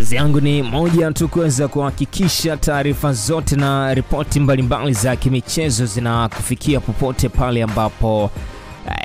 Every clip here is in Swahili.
Kazi yangu ni moja tu, kuweza kuhakikisha taarifa zote na ripoti mbalimbali za kimichezo zinakufikia popote pale ambapo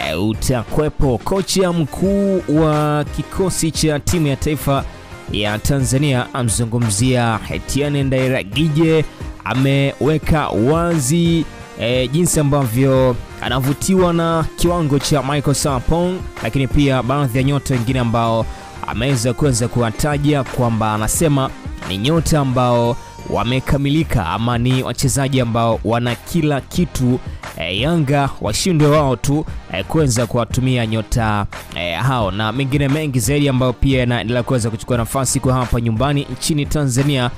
e, utakwepo. Kocha mkuu wa kikosi cha timu ya taifa ya Tanzania amzungumzia Etienne Ndairagije, ameweka wazi e, jinsi ambavyo anavutiwa na kiwango cha Michael Sarpong, lakini pia baadhi ya nyota wengine ambao ameweza kuweza kuwataja kwamba anasema ni nyota ambao wamekamilika ama ni wachezaji ambao wana kila kitu. E, Yanga washindwe wao tu e, kuweza kuwatumia nyota e, hao na mengine mengi zaidi ambayo pia yanaendelea kuweza kuchukua nafasi kwa hapa nyumbani nchini Tanzania.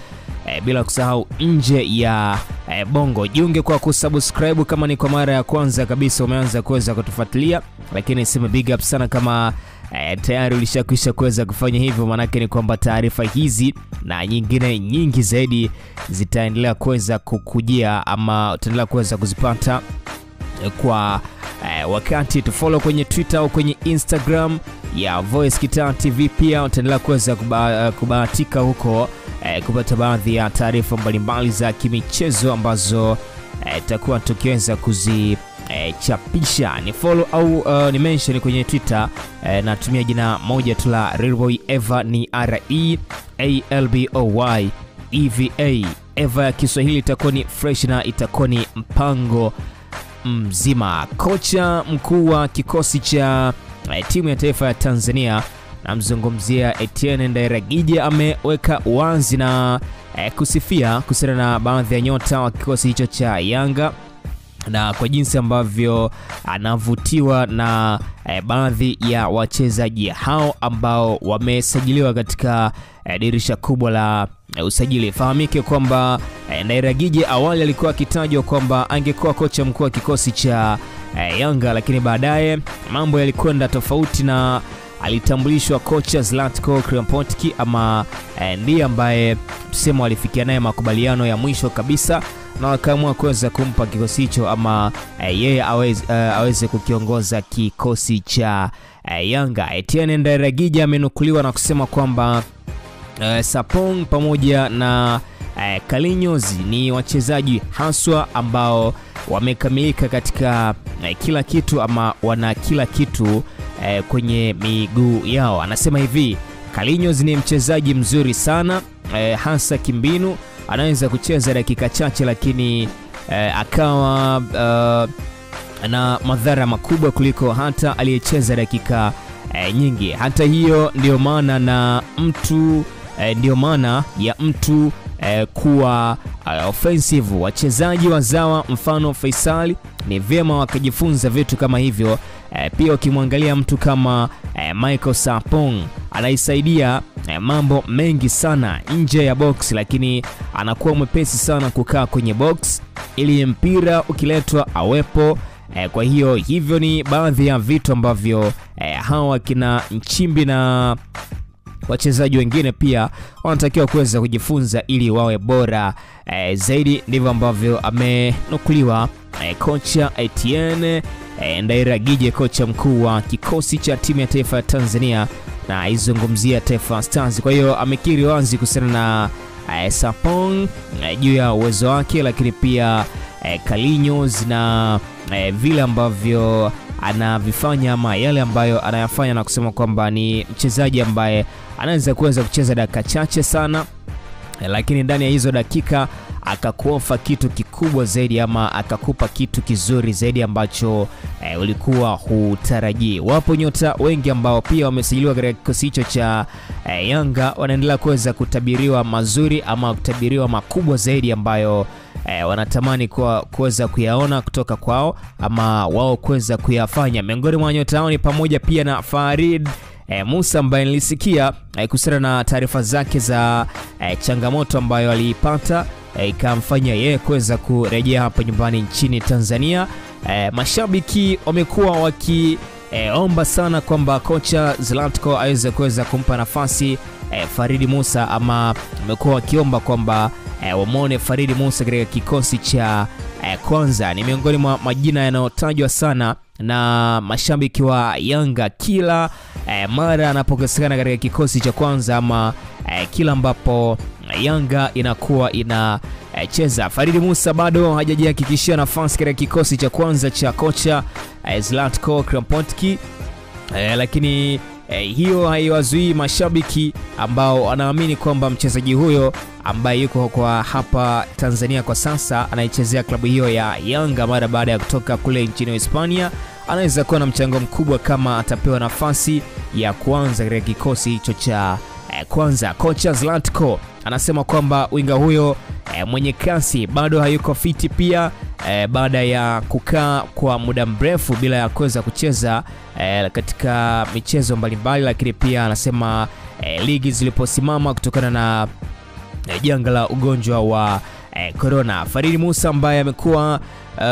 E, bila kusahau nje ya e, Bongo. Jiunge kwa kusubscribe kama ni kwa mara ya kwanza kabisa umeanza kuweza kutufuatilia, lakini sema big up sana kama e, tayari ulishakwisha kuweza kufanya hivyo, maanake ni kwamba taarifa hizi na nyingine nyingi zaidi zitaendelea kuweza kukujia ama utaendelea kuweza kuzipata kwa e, wakati tufollow kwenye Twitter au kwenye Instagram ya Voice Kitaa TV. Pia utaendelea kuweza kuba, kubahatika huko e, kupata baadhi ya taarifa mbalimbali za kimichezo ambazo itakuwa eh, tukiweza kuzichapisha e, chapisha ni follow au uh, ni mention kwenye Twitter e, natumia jina moja tu la Realboy Eva, ni R E A L B O Y E V A. Eva ya Kiswahili itakuwa ni fresh na itakuwa ni mpango mzima. Kocha mkuu wa kikosi cha e, timu ya taifa ya Tanzania namzungumzia Etienne Ndairagije ameweka wazi na e, kusifia kuhusiana na baadhi ya nyota wa kikosi hicho cha Yanga na kwa jinsi ambavyo anavutiwa na e, baadhi ya wachezaji hao ambao wamesajiliwa katika e, dirisha kubwa la e, usajili. Fahamike kwamba e, Ndairagije awali alikuwa akitajwa kwamba angekuwa kocha mkuu wa kikosi cha e, Yanga, lakini baadaye mambo yalikwenda tofauti na alitambulishwa kocha Zlatko Kriampotki ama e, ndiye ambaye tuseme walifikia naye makubaliano ya mwisho kabisa na wakaamua kuweza kumpa kikosi hicho ama eh, yeye aweze, uh, aweze kukiongoza kikosi cha eh, Yanga. Etienne Ndairagije amenukuliwa na kusema kwamba eh, Sapong pamoja na eh, Kalinyozi ni wachezaji haswa ambao wamekamilika katika eh, kila kitu ama wana kila kitu eh, kwenye miguu yao. Anasema hivi, Kalinyozi ni mchezaji mzuri sana eh, hasa kimbinu, anaweza kucheza dakika chache lakini eh, akawa uh, na madhara makubwa kuliko hata aliyecheza dakika eh, nyingi. Hata hiyo ndio maana na mtu eh, ndio maana ya mtu eh, kuwa uh, offensive. Wachezaji wazawa mfano Faisali ni vyema wakajifunza vitu kama hivyo. Eh, pia ukimwangalia mtu kama eh, Michael Sarpong anaisaidia e, mambo mengi sana nje ya box, lakini anakuwa mwepesi sana kukaa kwenye box ili mpira ukiletwa awepo. E, kwa hiyo hivyo ni baadhi ya vitu ambavyo e, hawa kina Nchimbi na wachezaji wengine pia wanatakiwa kuweza kujifunza ili wawe bora e, zaidi. Ndivyo ambavyo amenukuliwa e, kocha Etienne e, Ndairagije, kocha mkuu wa kikosi cha timu ya taifa ya Tanzania na aizungumzia Taifa Stars. Kwa hiyo amekiri wazi kuhusiana na uh, Sapong uh, juu ya uwezo wake, lakini pia uh, Kalinyoz na uh, vile ambavyo anavifanya ama yale ambayo anayafanya na kusema kwamba ni mchezaji ambaye anaweza kuweza kucheza dakika chache sana, lakini ndani ya hizo dakika akakuofa kitu kikubwa zaidi ama akakupa kitu kizuri zaidi ambacho e, ulikuwa hutarajii. Wapo nyota wengi ambao pia wamesajiliwa katika kikosi hicho cha e, Yanga wanaendelea kuweza kutabiriwa mazuri ama kutabiriwa makubwa zaidi ambayo e, wanatamani kuweza kuyaona kutoka kwao ama wao kuweza kuyafanya. Miongoni mwa nyota hao ni pamoja pia na Farid E, Musa ambaye nilisikia e, kuhusiana na taarifa zake za e, changamoto ambayo aliipata ikamfanya e, yeye kuweza kurejea hapa nyumbani nchini Tanzania. E, mashabiki wamekuwa wakiomba e, sana kwamba kocha Zlatko aweze kuweza kumpa nafasi e, Faridi Musa ama wamekuwa wakiomba kwamba e, wamwone Faridi Musa katika kikosi cha e, kwanza. Ni miongoni mwa majina yanayotajwa sana na mashabiki wa Yanga kila eh, mara anapokosekana katika kikosi cha kwanza ama eh, kila ambapo Yanga inakuwa inacheza. Eh, Faridi Musa bado hajajihakikishia nafasi katika kikosi cha kwanza cha kocha eh, Zlatko Krampotki eh, lakini eh, hiyo haiwazuii mashabiki ambao wanaamini kwamba mchezaji huyo ambaye yuko kwa hapa Tanzania kwa sasa anaichezea klabu hiyo ya Yanga mara baada ya kutoka kule nchini Hispania anaweza kuwa na mchango mkubwa kama atapewa nafasi ya kuanza katika kikosi hicho cha eh, kwanza. Kocha Zlatko anasema kwamba winga huyo eh, mwenye kasi bado hayuko fiti pia eh, baada ya kukaa kwa muda mrefu bila ya kuweza kucheza eh, katika michezo mbalimbali, lakini pia anasema eh, ligi ziliposimama kutokana na eh, janga la ugonjwa wa korona. Corona. Faridi Musa ambaye amekuwa uh,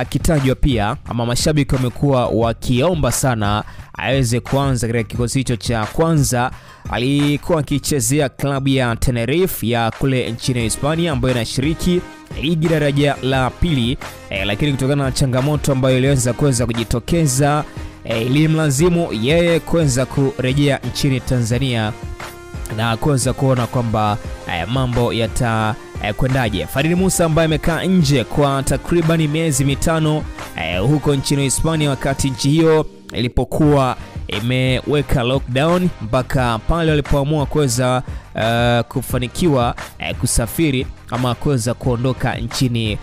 akitajwa pia ama mashabiki wamekuwa wakiomba sana aweze kuanza katika kikosi hicho cha kwanza. Alikuwa akichezea klabu ya Tenerife ya kule nchini Hispania ambayo inashiriki ligi daraja la pili eh, lakini kutokana na changamoto ambayo iliweza kuweza kujitokeza eh, ilimlazimu yeye kuweza kurejea nchini Tanzania na kuweza kuona kwamba eh, mambo yata eh, kwendaje. Faridi Musa ambaye amekaa nje kwa takribani miezi mitano eh, huko nchini Hispania wakati nchi hiyo ilipokuwa imeweka lockdown mpaka pale walipoamua kuweza uh, kufanikiwa uh, kusafiri ama kuweza kuondoka nchini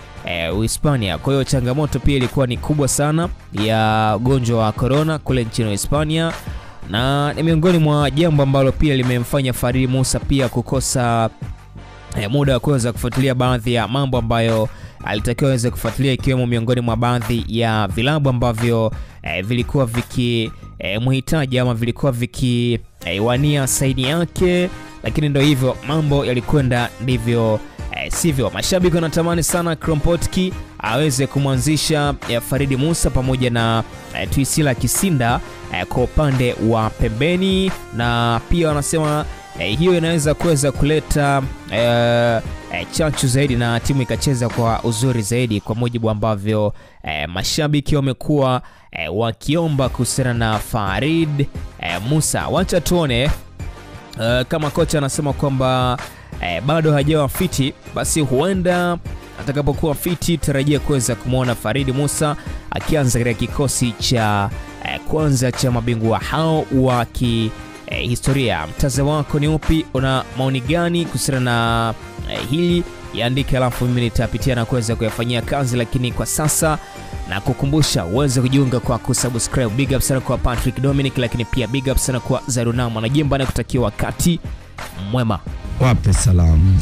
Uhispania. Uh, kwa hiyo changamoto pia ilikuwa ni kubwa sana ya ugonjwa wa corona kule nchini Uhispania na ni miongoni mwa jambo ambalo pia limemfanya Farid Musa pia kukosa eh, muda wa kuweza kufuatilia baadhi ya mambo ambayo alitakiwa aweze kufuatilia ikiwemo miongoni mwa baadhi ya vilabu ambavyo eh, vilikuwa vikimhitaji eh, ama vilikuwa vikiwania eh, saini yake, lakini ndo hivyo mambo yalikwenda ndivyo eh, sivyo. Mashabiki wanatamani sana Krompotki aweze kumwanzisha eh, Faridi Musa pamoja na eh, Tuisila Kisinda eh, kwa upande wa pembeni, na pia wanasema eh, hiyo inaweza kuweza kuleta eh, e, chachu zaidi na timu ikacheza kwa uzuri zaidi, kwa mujibu ambavyo eh, mashabiki wamekuwa eh, wakiomba kuhusiana na Farid eh, Musa. Wacha tuone e, kama kocha anasema kwamba eh, bado hajawa fiti, basi huenda atakapokuwa fiti tarajia kuweza kumwona Faridi Musa akianza katika kikosi cha eh, kwanza cha mabingwa hao wa kihistoria. Eh, mtazamo wako ni upi? Una maoni gani kuhusiana na eh, hili? Yaandike, alafu mimi nitapitia na kuweza kuyafanyia kazi, lakini kwa sasa na kukumbusha uweze kujiunga kwa kusubscribe. Big up sana kwa Patrick Dominic, lakini pia big up sana kwa Zaruna Mwanajimba na wakati mwema. Wape salamu.